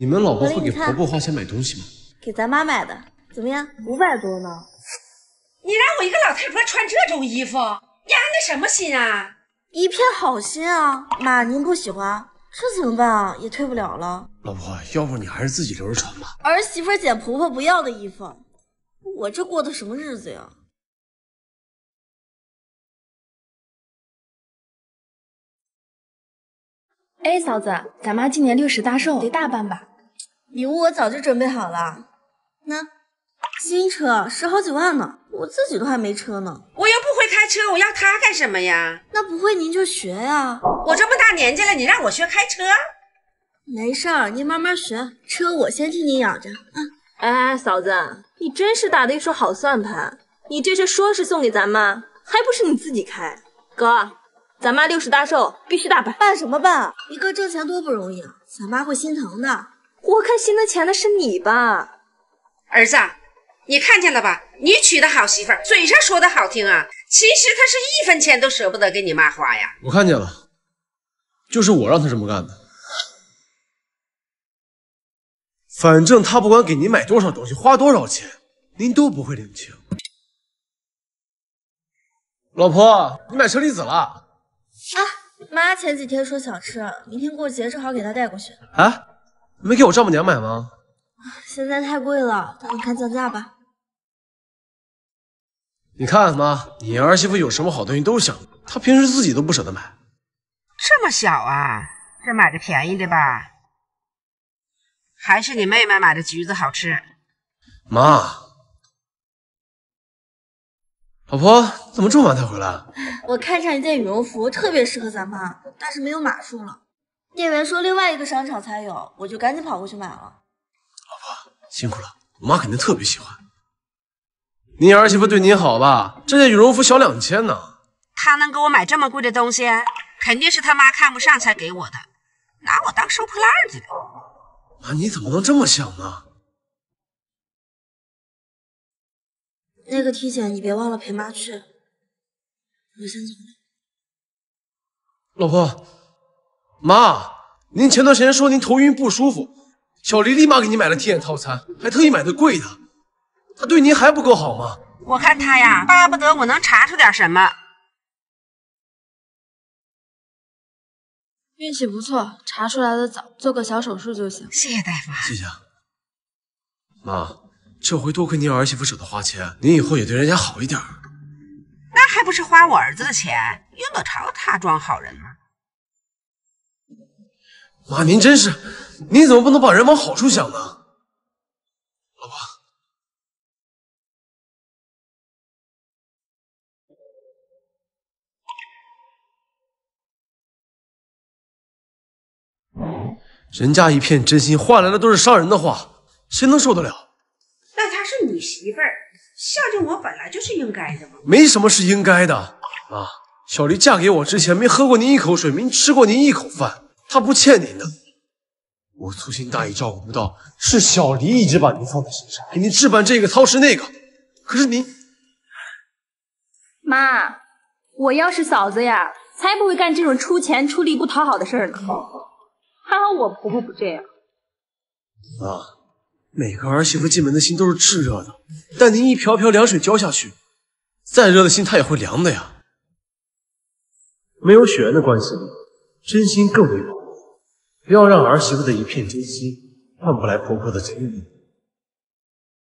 你们老婆会给婆婆花钱买东西吗？给咱妈买的，怎么样？五百多呢。你让我一个老太婆穿这种衣服，你安的什么心啊？一片好心啊，妈，您不喜欢，这怎么办啊？也退不了了。老婆，要不你还是自己留着穿吧。儿媳妇捡婆婆不要的衣服，我这过的什么日子呀？哎，嫂子，咱妈今年六十大寿，得大办吧？礼物我早就准备好了，那新车十好几万呢，我自己都还没车呢。我又不会开车，我要它干什么呀？那不会您就学呀。我这么大年纪了，你让我学开车？没事儿，您慢慢学，车我先替您养着啊。哎，嫂子，你真是打的一手好算盘，你这是说是送给咱妈，还不是你自己开？哥。咱妈六十大寿必须大办，办什么办？一哥挣钱多不容易啊，咱妈会心疼的。我看心疼钱的是你吧，儿子，你看见了吧？你娶的好媳妇，嘴上说的好听啊，其实她是一分钱都舍不得给你妈花呀。我看见了，就是我让她这么干的。反正她不管给您买多少东西，花多少钱，您都不会领情。老婆，你买车厘子了？啊，妈前几天说想吃，明天过节正好给她带过去。啊，没给我丈母娘买吗？现在太贵了，等看降价吧。你看妈，你儿媳妇有什么好东西都想，她平时自己都不舍得买。这么小啊，这买个便宜的吧？还是你妹妹买的橘子好吃？妈。老婆怎么这么晚才回来？我看上一件羽绒服，特别适合咱妈，但是没有码数了。店员说另外一个商场才有，我就赶紧跑过去买了。老婆辛苦了，我妈肯定特别喜欢。你儿媳妇对你好吧？这件羽绒服小两千呢。她能给我买这么贵的东西，肯定是他妈看不上才给我的，拿我当收破烂的。妈，你怎么能这么想呢？那个体检你别忘了陪妈去，我先走了。老婆，妈，您前段时间说您头晕不舒服，小黎立马给你买了体检套餐，还特意买的贵的。他对您还不够好吗？我看他呀，巴不得我能查出点什么。运气不错，查出来的早，做个小手术就行。谢谢大夫。谢谢。妈。这回多亏您儿媳妇舍得花钱，您以后也对人家好一点。那还不是花我儿子的钱，用得着他装好人吗？妈，您真是，您怎么不能把人往好处想呢？老婆，人家一片真心换来的都是伤人的话，谁能受得了？那她是你媳妇儿孝敬我本来就是应该的嘛，没什么是应该的。妈，小黎嫁给我之前没喝过您一口水，没吃过您一口饭，她不欠您的。我粗心大意照顾不到，是小黎一直把您放在心上，给您置办这个操持那个。可是您，妈，我要是嫂子呀，才不会干这种出钱出力不讨好的事呢。还好我婆婆不这样。妈。每个儿媳妇进门的心都是炽热的，但您一瓢瓢凉水浇下去，再热的心它也会凉的呀。没有血缘的关系，真心更为宝贵。不要让儿媳妇的一片真心换不来婆婆的真意。